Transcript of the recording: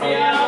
Gracias.